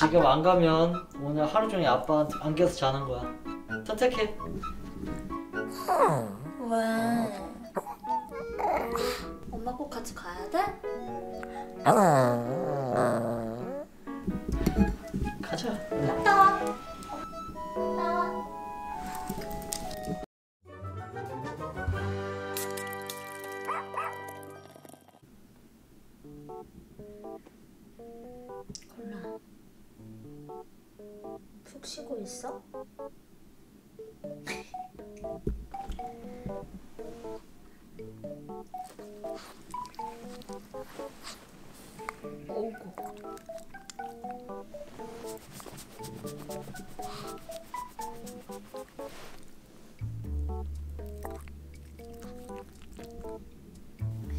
지금 안 가면 오늘 하루 종일 아빠한테 안겨서 자는 거야. 선택해. 왜? 엄마 꼭 같이 가야 돼? 푹 쉬고 있어? 오고.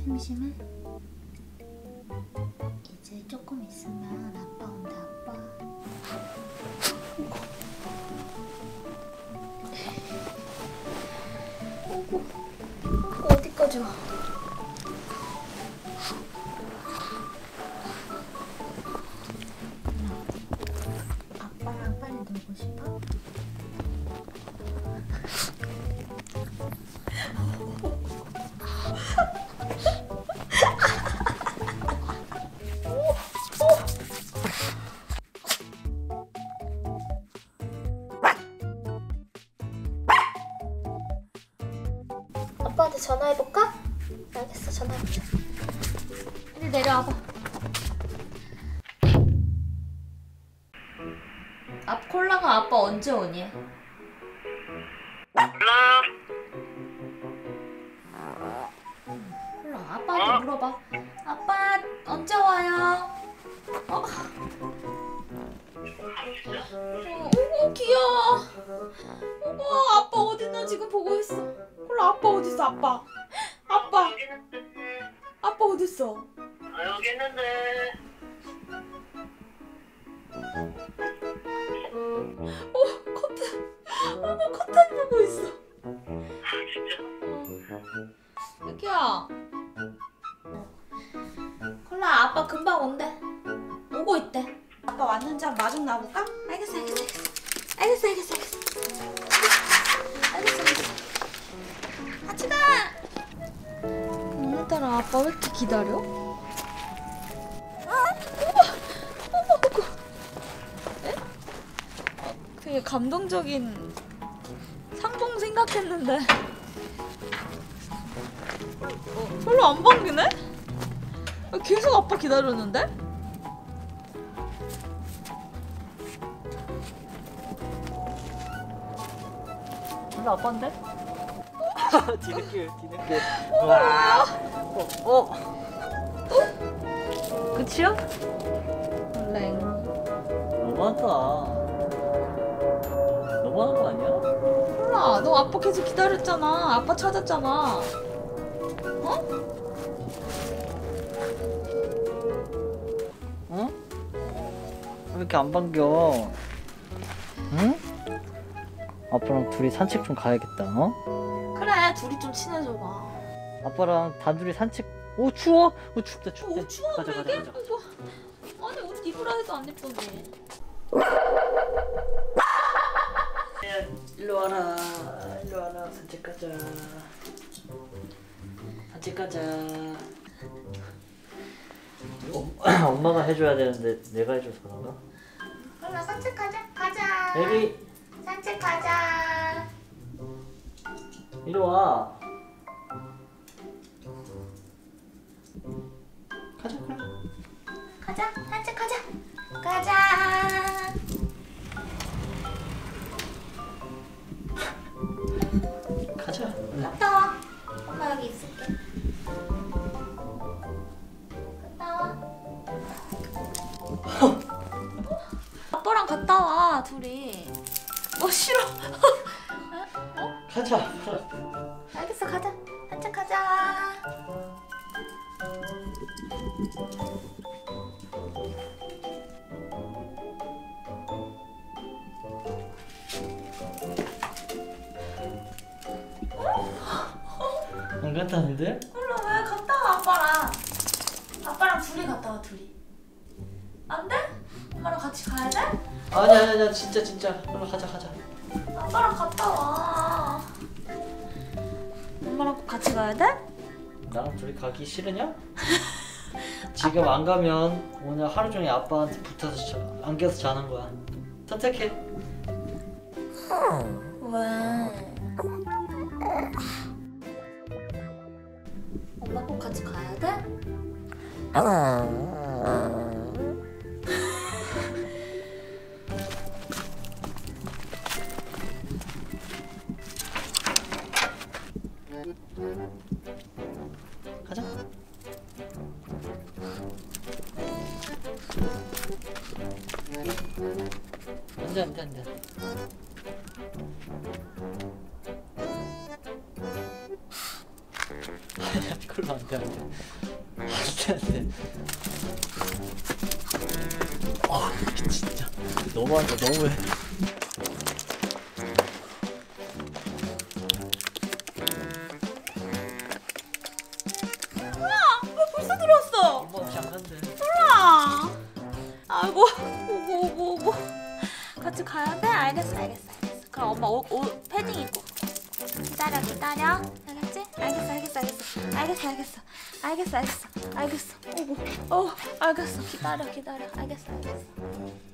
심심해? 이제 조금 있으면 전화해볼까? 알겠어 전화해보자 이리 내려와봐 앞 콜라가 아빠 언제 오니? 콜라 아빠한테 물어봐 아빠 언제 와요? 어? 어, 오 귀여워 어, 아빠 어딨나 지금 보고 있어 콜라 아빠 어딨어 아빠? 아빠. 아빠 어딨어? 아, 여기 있는데. 어 커튼. 어머 커튼 보고 있어. 아, 진짜. 여기야. 콜라 아빠 금방 온대. 오고 있대. 아빠 왔는지 한번 마중 나볼까? 알겠어 알겠어. 알겠어 알겠어 알겠어 오늘따라 아빠 왜 이렇게 기다려? 어머 어머 어머 에? 어, 되게 감동적인 상봉 생각했는데 어, 별로 안 반기네? 아, 계속 아빠 기다렸는데? 원래 아빠인데? 뒤늦게 뒤늦게. 와. 어. 어. 끝이야? 랭 너무하다. 너무한 거 아니야? 몰라 너 아빠 계속 기다렸잖아 아빠 찾았잖아 어? 어? 왜 이렇게 안 반겨? 응? 아빠랑 둘이 산책 좀 가야겠다. 어? 둘이 좀 친해져 봐 아빠랑 단둘이 산책. 오 추워? 오 춥다 춥다. 오 추워 가자 되게? 가자 가자. 뭐, 아니 옷 입으라 해도 안 예쁜데 일로 와라. 일로 와라. 산책 가자. 산책 가자. 어, 엄마가 해줘야 되는데 내가 해줘서 그런가? 그럼 산책 가자 가자 애기 산책 가자 이리 와. 가자 그래. 가자 산책 가자. 가자. 가자. 갔다 와. 엄마 여기 있을게. 갔다 와. 아빠랑 갔다 와 둘이. 어 싫어 가자. 알겠어 가자 산책 가자 안 갔다는데? 몰라 왜 갔다 와 아빠랑 아빠랑 둘이 갔다 와 둘이 안 돼? 엄마랑 같이 가야 돼? 아니 아니 아니 진짜 진짜 빨리 가자 가자 아빠랑 갔다 와. 같이 가야 돼? 나랑 둘이 가기 싫으냐? 지금 안 가면 오늘 하루 종일 아빠한테 붙어서 자, 안겨서 자는 거야 선택해 왜? 엄마 꼭 같이 가야 돼? 가자. 안돼 안돼 안돼 그걸로 안돼 안돼 안돼 안돼 아 진짜. 너무한다 너무해 오고 오고 오고. 같이 가야 돼? 알겠어, 알겠어, 알겠어. 그럼 엄마 옷, 옷 패딩 입고. 기다려, 기다려. 알겠지? 알겠어, 알겠어, 알겠어. 알겠어, 알겠어. 알겠어, 알겠어. 알겠어. 오고, 어, 알겠어. 기다려, 기다려. 알겠어, 알겠어.